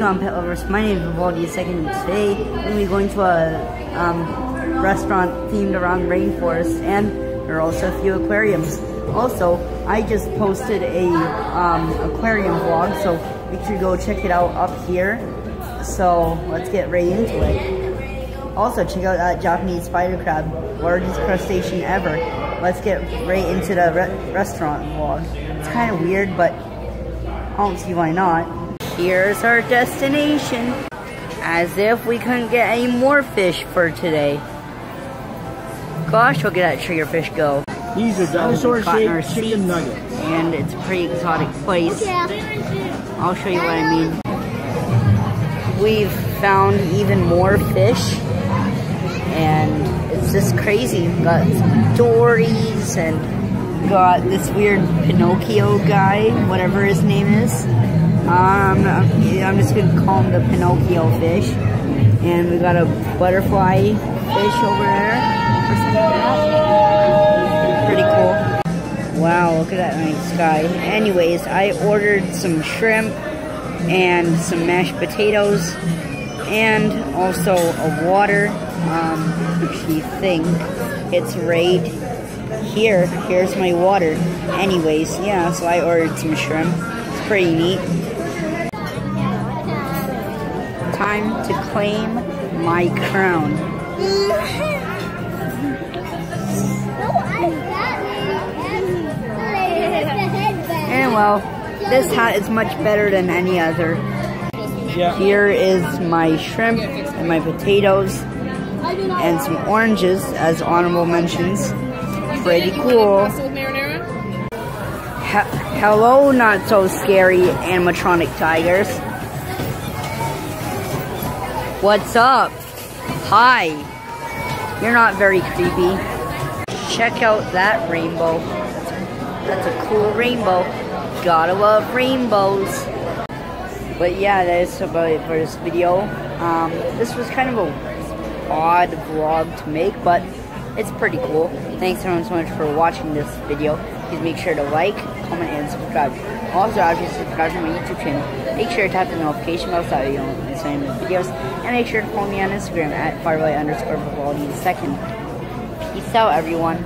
on Pet Lovers? My name is Vivaldi Second. Today, we're going to be going to a um, restaurant themed around rainforest, and there are also a few aquariums. Also, I just posted a um, aquarium vlog, so make sure you go check it out up here. So, let's get right into it. Also, check out that Japanese spider crab, largest crustacean ever. Let's get right into the re restaurant vlog. It's kind of weird, but I don't see why not. Here's our destination. As if we couldn't get any more fish for today. Gosh, look at that triggerfish go. These are dinosaur-shaped chicken nuggets. And it's a pretty exotic place. I'll show you what I mean. We've found even more fish. And it's just crazy. We've got some dories and got this weird Pinocchio guy, whatever his name is. Um, I'm just gonna call him the Pinocchio fish. And we got a butterfly fish over there. Pretty cool. Wow, look at that nice sky. Anyways, I ordered some shrimp and some mashed potatoes and also a water. Um, actually think it's right here. Here's my water. Anyways, yeah, so I ordered some shrimp. It's pretty neat. Time to claim my crown. And well, this hat is much better than any other. Yeah. Here is my shrimp and my potatoes and some oranges, as Honorable mentions. Pretty cool. hello, not so scary animatronic tigers. What's up? Hi. You're not very creepy. Check out that rainbow. That's a cool rainbow. Gotta love rainbows. But yeah, that is about it for this video. Um, this was kind of a odd vlog to make, but it's pretty cool. Thanks everyone so much for watching this video. Please make sure to like, comment, and subscribe. Also, obviously, subscribe to my YouTube channel. Make sure to tap the notification bell so you don't miss any of the videos. And make sure to follow me on Instagram at firelight underscore second. Peace out, everyone.